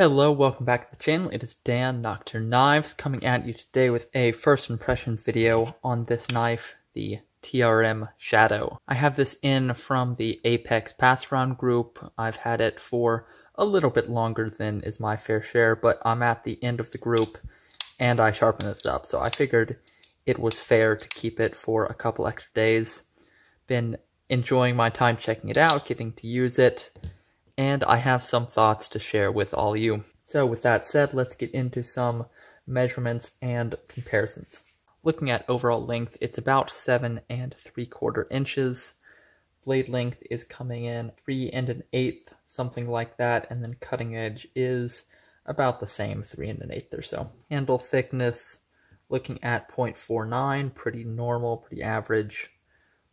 Hello, welcome back to the channel. It is Dan Nocturne Knives coming at you today with a first impressions video on this knife, the TRM Shadow. I have this in from the Apex Pass Around group. I've had it for a little bit longer than is my fair share, but I'm at the end of the group and I sharpened this up, so I figured it was fair to keep it for a couple extra days. Been enjoying my time checking it out, getting to use it, and I have some thoughts to share with all you. So with that said, let's get into some measurements and comparisons. Looking at overall length, it's about 7 and 3 quarter inches. Blade length is coming in 3 and an eighth, something like that, and then cutting edge is about the same, 3 and an eighth or so. Handle thickness, looking at 0.49, pretty normal, pretty average.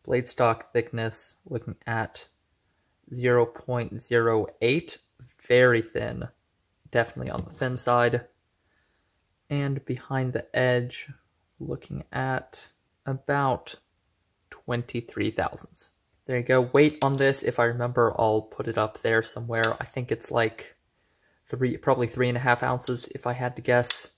Blade stock thickness, looking at 0.08, very thin, definitely on the thin side. And behind the edge, looking at about 23 thousandths. There you go. Weight on this, if I remember, I'll put it up there somewhere. I think it's like three, probably three and a half ounces if I had to guess.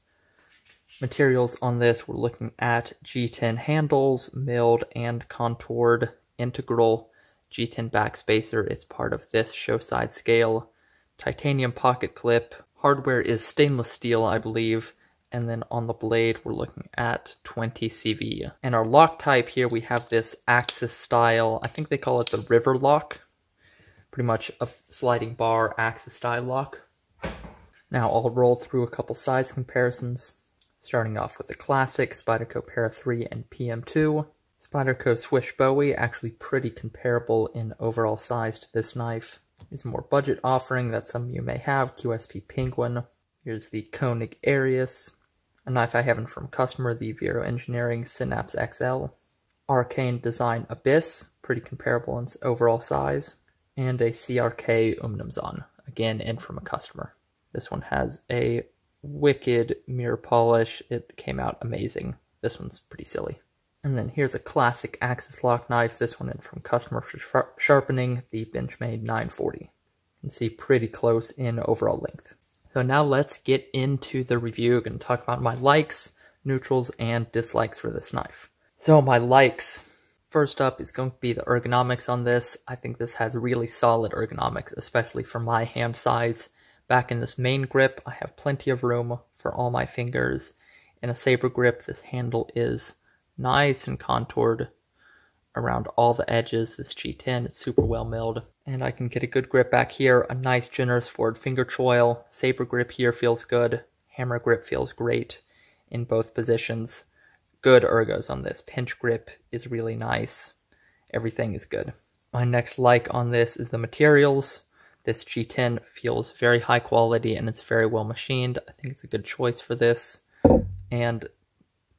Materials on this, we're looking at G10 handles, milled and contoured integral G10 backspacer. It's part of this show side scale. Titanium pocket clip. Hardware is stainless steel, I believe. And then on the blade, we're looking at 20 CV. And our lock type here, we have this axis style. I think they call it the river lock. Pretty much a sliding bar axis style lock. Now I'll roll through a couple size comparisons, starting off with the classic Spyderco Para 3 and PM2. Spyderco Swish Bowie, actually pretty comparable in overall size to this knife. Here's a more budget offering that some of you may have, QSP Penguin. Here's the Koenig Arius, a knife I have in from customer, the Vero Engineering Synapse XL. Arcane Design Abyss, pretty comparable in overall size. And a CRK Umnumzaan, again in from a customer. This one has a wicked mirror polish. It came out amazing. This one's pretty silly. And then here's a classic axis lock knife, this one in from Customer Sharpening, the Benchmade 940. You can see pretty close in overall length. So now let's get into the review. I'm going to talk about my likes, neutrals, and dislikes for this knife. So my likes, first up is going to be the ergonomics on this. I think this has really solid ergonomics, especially for my hand size. Back in this main grip, I have plenty of room for all my fingers. In a saber grip, this handle is nice and contoured around all the edges. This G10 is super well milled. And I can get a good grip back here, a nice generous forward finger choil. Saber grip here feels good. Hammer grip feels great in both positions. Good ergos on this. Pinch grip is really nice. Everything is good. My next like on this is the materials. This G10 feels very high quality and it's very well machined. I think it's a good choice for this. And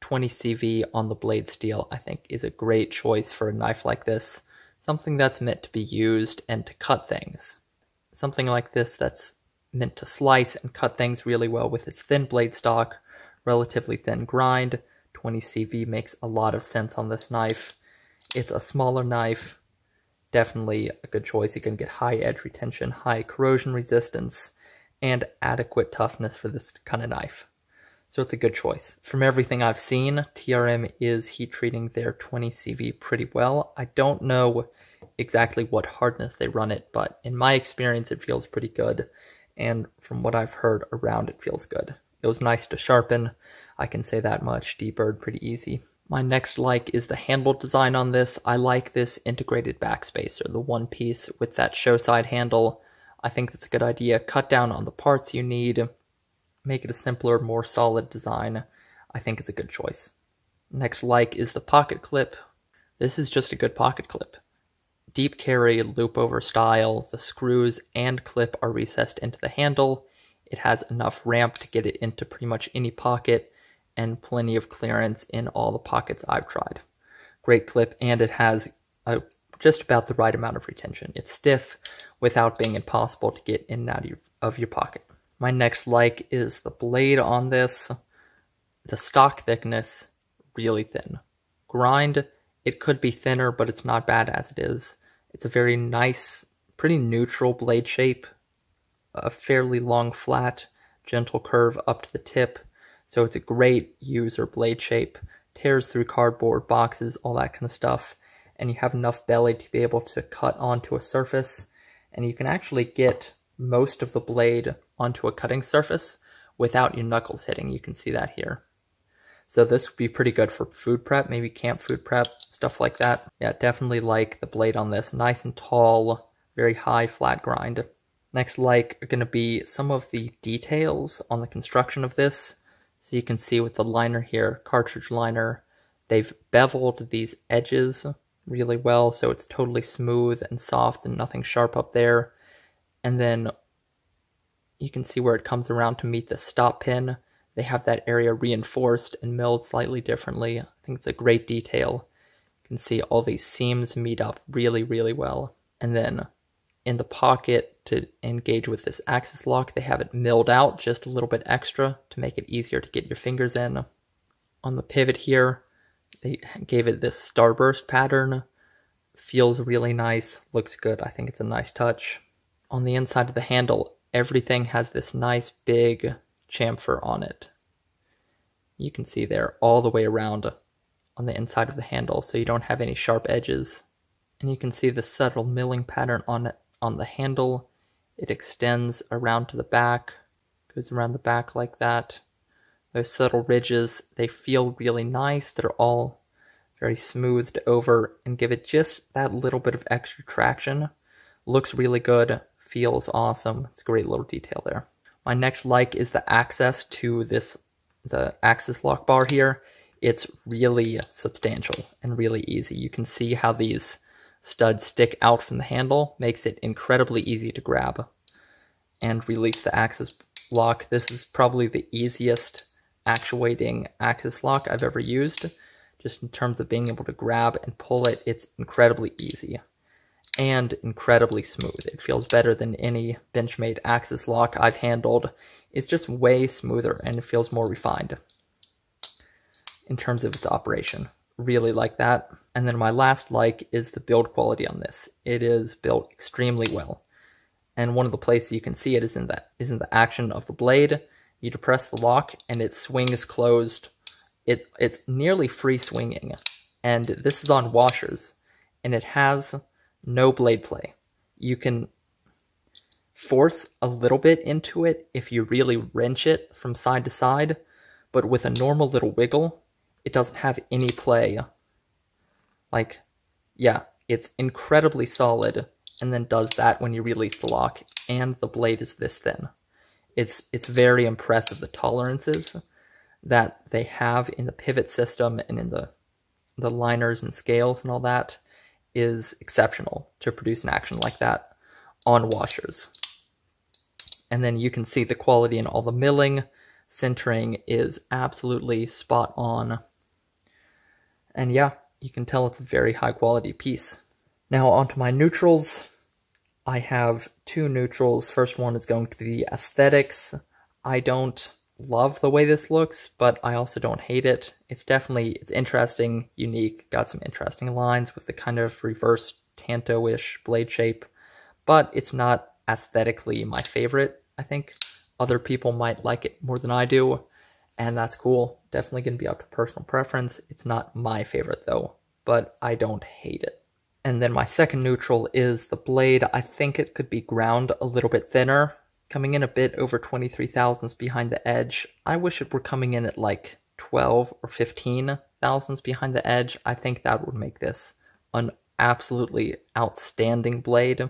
20 CV on the blade steel, I think, is a great choice for a knife like this. Something that's meant to be used and to cut things. Something like this that's meant to slice and cut things really well with its thin blade stock, relatively thin grind. 20 CV makes a lot of sense on this knife. It's a smaller knife, definitely a good choice. You can get high edge retention, high corrosion resistance, and adequate toughness for this kind of knife so it's a good choice. From everything I've seen, TRM is heat treating their 20 CV pretty well. I don't know exactly what hardness they run it, but in my experience, it feels pretty good. And from what I've heard around, it feels good. It was nice to sharpen. I can say that much. Deburred pretty easy. My next like is the handle design on this. I like this integrated backspacer, the one piece with that show side handle. I think that's a good idea. Cut down on the parts you need make it a simpler, more solid design, I think it's a good choice. Next like is the pocket clip. This is just a good pocket clip. Deep carry, loop over style, the screws and clip are recessed into the handle. It has enough ramp to get it into pretty much any pocket and plenty of clearance in all the pockets I've tried. Great clip and it has a, just about the right amount of retention. It's stiff without being impossible to get in and out of your, of your pocket. My next like is the blade on this. The stock thickness, really thin. Grind, it could be thinner, but it's not bad as it is. It's a very nice, pretty neutral blade shape. a fairly long flat, gentle curve up to the tip. So it's a great user blade shape. Tears through cardboard, boxes, all that kind of stuff. And you have enough belly to be able to cut onto a surface. And you can actually get most of the blade onto a cutting surface without your knuckles hitting. You can see that here. So this would be pretty good for food prep, maybe camp food prep, stuff like that. Yeah, definitely like the blade on this. Nice and tall, very high flat grind. Next like are going to be some of the details on the construction of this. So you can see with the liner here, cartridge liner, they've beveled these edges really well so it's totally smooth and soft and nothing sharp up there. And then you can see where it comes around to meet the stop pin. They have that area reinforced and milled slightly differently. I think it's a great detail. You can see all these seams meet up really, really well. And then in the pocket to engage with this axis lock, they have it milled out just a little bit extra to make it easier to get your fingers in. On the pivot here, they gave it this starburst pattern. Feels really nice, looks good. I think it's a nice touch. On the inside of the handle, everything has this nice big chamfer on it. You can see there all the way around on the inside of the handle so you don't have any sharp edges. And you can see the subtle milling pattern on it on the handle. It extends around to the back, goes around the back like that. Those subtle ridges, they feel really nice. They're all very smoothed over and give it just that little bit of extra traction. Looks really good feels awesome. It's a great little detail there. My next like is the access to this, the axis lock bar here. It's really substantial and really easy. You can see how these studs stick out from the handle, makes it incredibly easy to grab and release the axis lock. This is probably the easiest actuating axis lock I've ever used. Just in terms of being able to grab and pull it, it's incredibly easy and incredibly smooth. It feels better than any Benchmade axis lock I've handled. It's just way smoother and it feels more refined in terms of its operation. Really like that. And then my last like is the build quality on this. It is built extremely well. And one of the places you can see it is in the, is in the action of the blade. You depress the lock and it swings closed. It, it's nearly free swinging. And this is on washers. And it has no blade play. You can force a little bit into it if you really wrench it from side to side, but with a normal little wiggle, it doesn't have any play. Like, yeah, it's incredibly solid, and then does that when you release the lock, and the blade is this thin. It's, it's very impressive, the tolerances that they have in the pivot system and in the, the liners and scales and all that is exceptional to produce an action like that on washers. And then you can see the quality in all the milling. Centering is absolutely spot on. And yeah, you can tell it's a very high quality piece. Now onto my neutrals. I have two neutrals. First one is going to be the aesthetics. I don't love the way this looks, but I also don't hate it. It's definitely, it's interesting, unique, got some interesting lines with the kind of reverse Tanto-ish blade shape, but it's not aesthetically my favorite, I think. Other people might like it more than I do, and that's cool. Definitely going to be up to personal preference. It's not my favorite though, but I don't hate it. And then my second neutral is the blade. I think it could be ground a little bit thinner coming in a bit over 23 thousandths behind the edge. I wish it were coming in at like 12 or 15 thousandths behind the edge. I think that would make this an absolutely outstanding blade.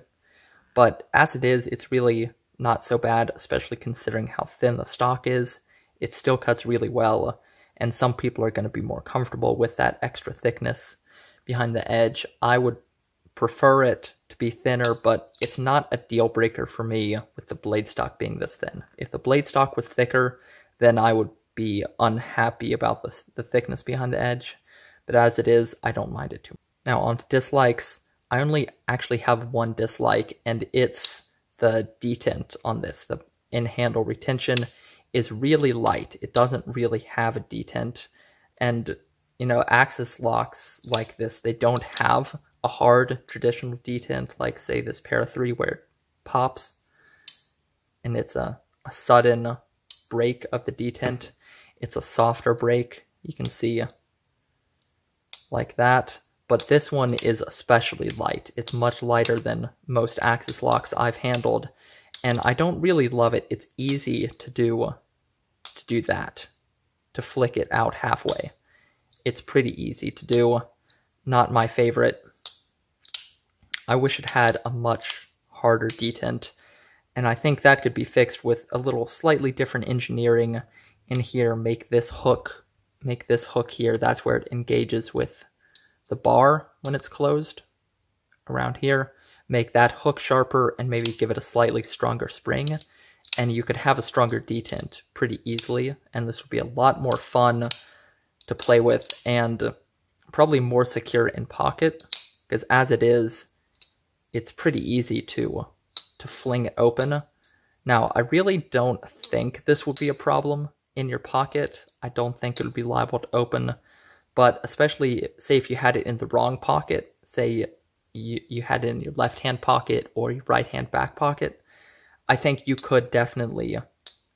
But as it is, it's really not so bad, especially considering how thin the stock is. It still cuts really well, and some people are going to be more comfortable with that extra thickness behind the edge. I would prefer it to be thinner, but it's not a deal breaker for me with the blade stock being this thin. If the blade stock was thicker, then I would be unhappy about the, the thickness behind the edge. But as it is, I don't mind it too much. Now on to dislikes. I only actually have one dislike, and it's the detent on this. The in-handle retention is really light. It doesn't really have a detent. And, you know, axis locks like this, they don't have a hard traditional detent like say this para 3 where it pops and it's a, a sudden break of the detent. It's a softer break, you can see like that. But this one is especially light. It's much lighter than most axis locks I've handled, and I don't really love it. It's easy to do to do that, to flick it out halfway. It's pretty easy to do. Not my favorite. I wish it had a much harder detent, and I think that could be fixed with a little slightly different engineering in here. Make this hook, make this hook here, that's where it engages with the bar when it's closed around here. Make that hook sharper and maybe give it a slightly stronger spring. And you could have a stronger detent pretty easily, and this would be a lot more fun to play with and probably more secure in pocket, because as it is, it's pretty easy to to fling it open. Now, I really don't think this would be a problem in your pocket. I don't think it would be liable to open, but especially say if you had it in the wrong pocket, say you, you had it in your left hand pocket or your right hand back pocket, I think you could definitely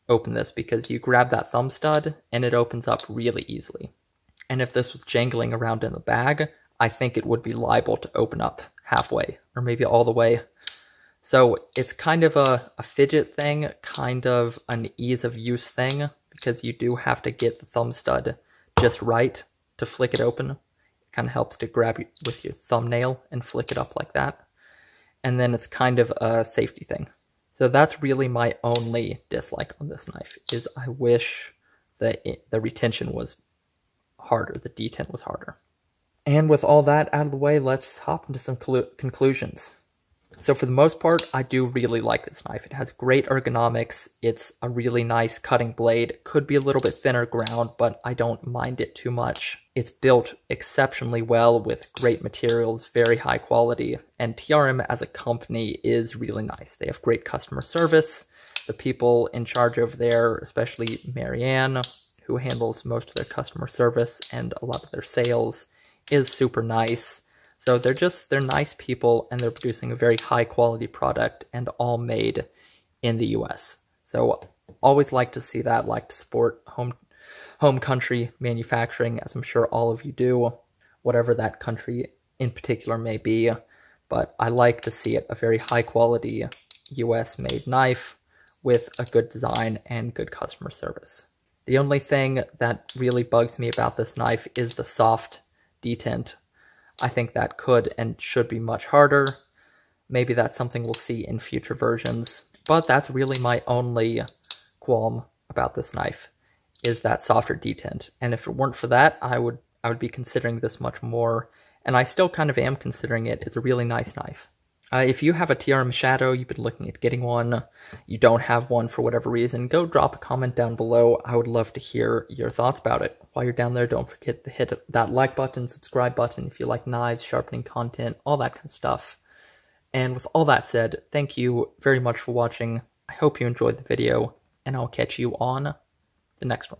open this because you grab that thumb stud and it opens up really easily. And if this was jangling around in the bag, I think it would be liable to open up halfway or maybe all the way. So it's kind of a, a fidget thing, kind of an ease of use thing, because you do have to get the thumb stud just right to flick it open. It kind of helps to grab you with your thumbnail and flick it up like that. And then it's kind of a safety thing. So that's really my only dislike on this knife, is I wish that the retention was harder, the detent was harder. And with all that out of the way, let's hop into some conclusions. So for the most part, I do really like this knife. It has great ergonomics. It's a really nice cutting blade. Could be a little bit thinner ground, but I don't mind it too much. It's built exceptionally well with great materials, very high quality, and TRM as a company is really nice. They have great customer service. The people in charge over there, especially Marianne, who handles most of their customer service and a lot of their sales, is super nice. So they're just, they're nice people and they're producing a very high quality product and all made in the US. So always like to see that, like to support home, home country manufacturing, as I'm sure all of you do, whatever that country in particular may be. But I like to see it a very high quality US made knife with a good design and good customer service. The only thing that really bugs me about this knife is the soft detent I think that could and should be much harder. Maybe that's something we'll see in future versions. But that's really my only qualm about this knife, is that softer detent. And if it weren't for that, I would I would be considering this much more. And I still kind of am considering it. It's a really nice knife. Uh, if you have a TRM Shadow, you've been looking at getting one, you don't have one for whatever reason, go drop a comment down below. I would love to hear your thoughts about it. While you're down there, don't forget to hit that like button, subscribe button if you like knives, sharpening content, all that kind of stuff. And with all that said, thank you very much for watching. I hope you enjoyed the video, and I'll catch you on the next one.